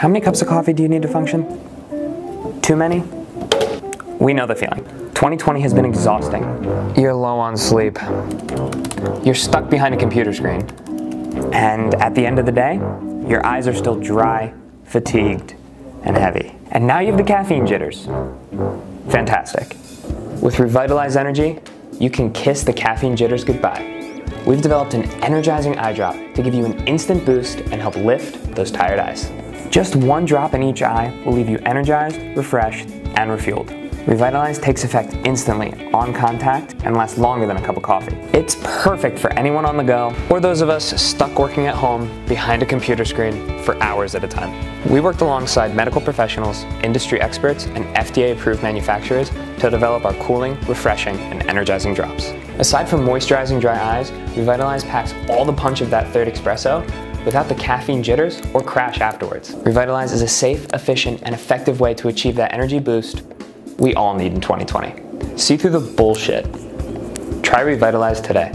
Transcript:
How many cups of coffee do you need to function? Too many? We know the feeling. 2020 has been exhausting. You're low on sleep. You're stuck behind a computer screen. And at the end of the day, your eyes are still dry, fatigued, and heavy. And now you have the caffeine jitters. Fantastic. With Revitalize Energy, you can kiss the caffeine jitters goodbye. We've developed an energizing eye drop to give you an instant boost and help lift those tired eyes. Just one drop in each eye will leave you energized, refreshed, and refueled. Revitalize takes effect instantly on contact and lasts longer than a cup of coffee. It's perfect for anyone on the go or those of us stuck working at home behind a computer screen for hours at a time. We worked alongside medical professionals, industry experts, and FDA approved manufacturers to develop our cooling, refreshing, and energizing drops. Aside from moisturizing dry eyes, Revitalize packs all the punch of that third espresso without the caffeine jitters or crash afterwards. Revitalize is a safe, efficient, and effective way to achieve that energy boost we all need in 2020. See through the bullshit. Try Revitalize today.